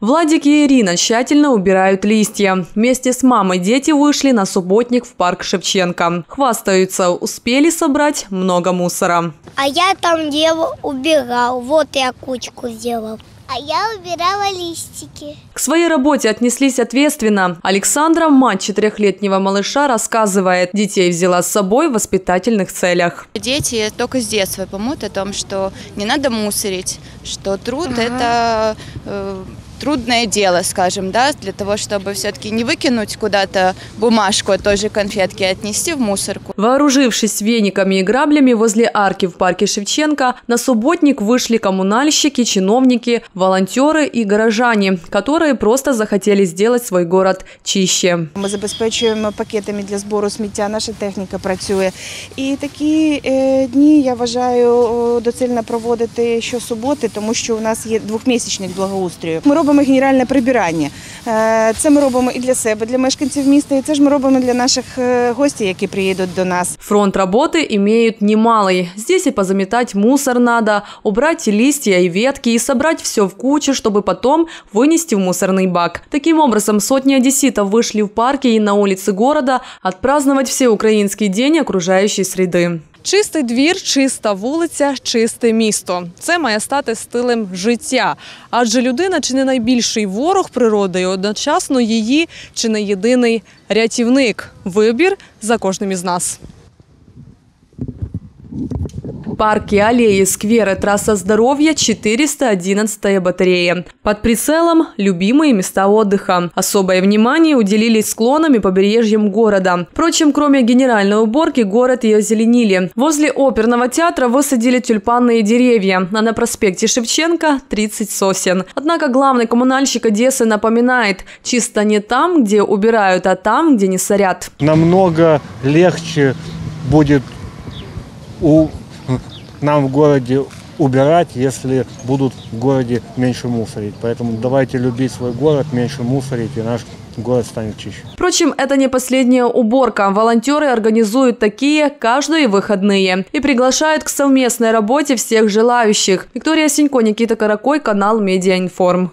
Владик и Ирина тщательно убирают листья. Вместе с мамой дети вышли на субботник в парк Шевченко. Хвастаются, успели собрать много мусора. А я там делал, убирал. Вот я кучку сделал. А я убирала листики. К своей работе отнеслись ответственно. Александра, мать четырехлетнего малыша, рассказывает, детей взяла с собой в воспитательных целях. Дети только с детства поймут о том, что не надо мусорить, что труд – это э, трудное дело, скажем, да, для того, чтобы все-таки не выкинуть куда-то бумажку от той же конфетки, а отнести в мусорку. Вооружившись вениками и граблями возле арки в парке Шевченко, на субботник вышли коммунальщики, чиновники, волонтеры и горожане, которые просто захотели сделать свой город чище. Ми забезпечуємо пакетами для збору сміття. Наша техніка працює. І такі е, дні я вважаю о, доцільно проводити щосуботи, тому що у нас є двохмісячник благоустрою. Ми робимо генеральне прибирання. Е, Це ми робимо і для себе, для мешканців міста, і це ж ми робимо для наших е, гостей, які приїдуть до нас. Фронт работы имеют немалый. Здесь и позаметать мусор надо, убрать листья и ветки и собрать все в кучу, чтобы потом вынести в мусорный бак. Таким образом, сотни одесситов вышли в парки и на улицы города отпраздновать Всеукраинский день окружающей среды. Чистий двір, чиста вулиця, чисте місто. Це має стати стилем життя. Адже людина чи не найбільший ворог природи, і одночасно її чи не єдиний рятівник. Вибір за кожним із нас. Парки, аллеи, скверы, трасса здоровья, 411 батарея. Под прицелом любимые места отдыха. Особое внимание уделили склонам и побережьям города. Впрочем, кроме генеральной уборки, город и озеленили. Возле оперного театра высадили тюльпанные деревья, а на проспекте Шевченко 30 сосен. Однако главный коммунальщик Одессы напоминает, чисто не там, где убирают, а там, где не сорят. намного легче будет у, нам в городе убирать, если будут в городе меньше мусорить. Поэтому давайте любить свой город, меньше мусорить, и наш город станет чище. Впрочем, это не последняя уборка. Волонтеры организуют такие каждые выходные и приглашают к совместной работе всех желающих. Виктория Синько, Никита Каракой, канал Медиаинформ.